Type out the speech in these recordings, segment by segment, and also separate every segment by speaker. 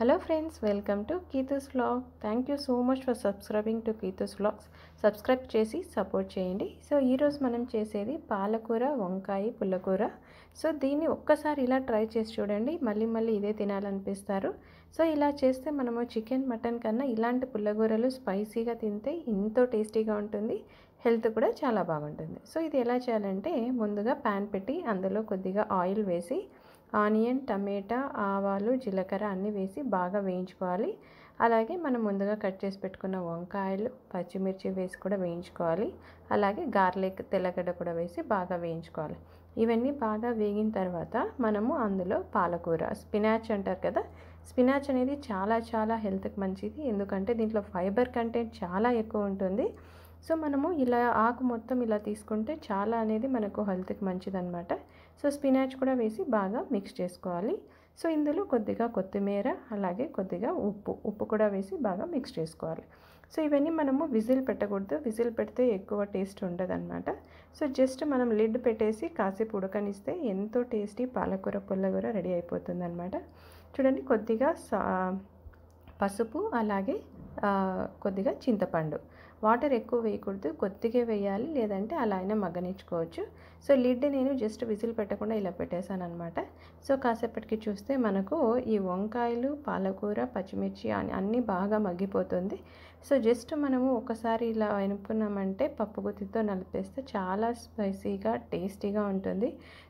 Speaker 1: Hello friends welcome to Keethu's vlog thank you so much for subscribing to Keethu's vlogs subscribe చేసి support చేయండి. So ఈరోజు మనం చేసేది పాలకూర వంకాయ పుల్లకూర. సో దీన్ని ఒక్కసారి ఇలా ట్రై చేసి చూడండి. మళ్ళీ మళ్ళీ ఇదే తినాలనిపిస్తారు. సో ఇలా చేస్తే మనము చికెన్ మటన్ కన్నా ఇలాంటి పుల్లకూరలు స్పైసీగా తింటే ఎంతో టేస్టీగా ఉంటుంది. హెల్త్ కూడా చాలా బాగుంటుంది. సో ఇది ఎలా చేయాలంటే ముందుగా ప్యాన్ పెట్టి అందులో కొద్దిగా ఆయిల్ వేసి ఆనియన్ టమాటా ఆవాలు జీలకర్ర అన్నీ వేసి బాగా వేయించుకోవాలి. అలాగే మనం ముందుగా కట్ చేసి పెట్టుకున్న వంకాయలు పచ్చిమిర్చి వేసి కూడా వేయించుకోవాలి. అలాగే గార్లిక్ తెల్లగడ్డ కూడా వేసి బాగా వేయించుకోవాలి. ఇవన్నీ బాగా వేగిన తర్వాత మనము అందులో పాలకూర స్పినాచ్ అంటారు కదా. స్పినాచ్ అనేది చాలా చాలా హెల్త్కి మంచిది. ఎందుకంటే దీంట్లో ఫైబర్ కంటెంట్ చాలా ఎక్కువ ఉంటుంది. సో మనము ఇలా ఆకు మొత్తం ఇలా తీసుకుంటే చాలా అనేది మనకు హెల్త్కి మంచిదన్నమాట. సో స్పినాచ్ కూడా వేసి బాగా మిక్స్ చేసుకోవాలి. సో ఇందులో కొద్దిగా కొత్తిమీర అలాగే కొద్దిగా ఉప్పు ఉప్పు కూడా వేసి బాగా మిక్స్ చేసుకోవాలి. సో ఇవన్నీ మనము విజిల్ పెట్టకూడదు. విజిల్ పెడితే ఎక్కువ టేస్ట్ ఉండదన్నమాట. సో జస్ట్ మనం లిడ్ పెట్టేసి కాసేపు ఉడకనిస్తే ఎంతో టేస్టీ పాలకూర పుల్లకూర రెడీ అయిపోతుందనమాట చూడండి కొద్దిగా సా పసుపు అలాగే కొద్దిగా చింతపండు. వాటర్ ఎక్కువ వేయకూడదు. కొద్దిగా వేయాలి. లేదంటే అలా అయినా మగ్గనిచ్చుకోవచ్చు. సో లిడ్ నేను జస్ట్ విజిల్ పెట్టకుండా ఇలా పెట్టేశాను అనమాట సో కాసేపటికి చూస్తే మనకు ఈ వంకాయలు పాలకూర పచ్చిమిర్చి అన్నీ బాగా మగ్గిపోతుంది. సో జస్ట్ మనము ఒకసారి ఇలా వెనుక్కున్నామంటే పప్పు గుత్తితో నలిపేస్తే చాలా స్పైసీగా టేస్టీగా ఉంటుంది.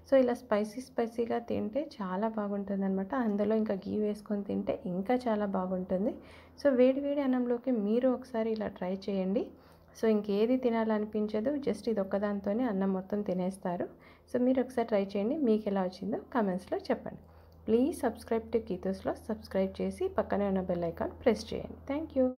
Speaker 1: సో ఇలా స్పైసీ స్పైసీగా తింటే చాలా బాగుంటుంది అనమాట అందులో ఇంకా గీ వేసుకొని తింటే ఇంకా చాలా బాగుంటుంది. సో వేడి వేడి అన్నంలోకి మీరు ఒకసారి ఇలా ట్రై చేయండి. సో ఇంకేది తినాలనిపించదు. జస్ట్ ఇది ఒక్కదాంతోనే అన్నం మొత్తం తినేస్తారు. సో మీరు ఒకసారి ట్రై చేయండి. మీకు ఎలా వచ్చిందో కమెంట్స్లో చెప్పండి. ప్లీజ్ సబ్స్క్రైబ్ టు కీతోస్లో సబ్స్క్రైబ్ చేసి పక్కనే ఉన్న బెల్ ఐకాన్ ప్రెస్ చేయండి. Thank you.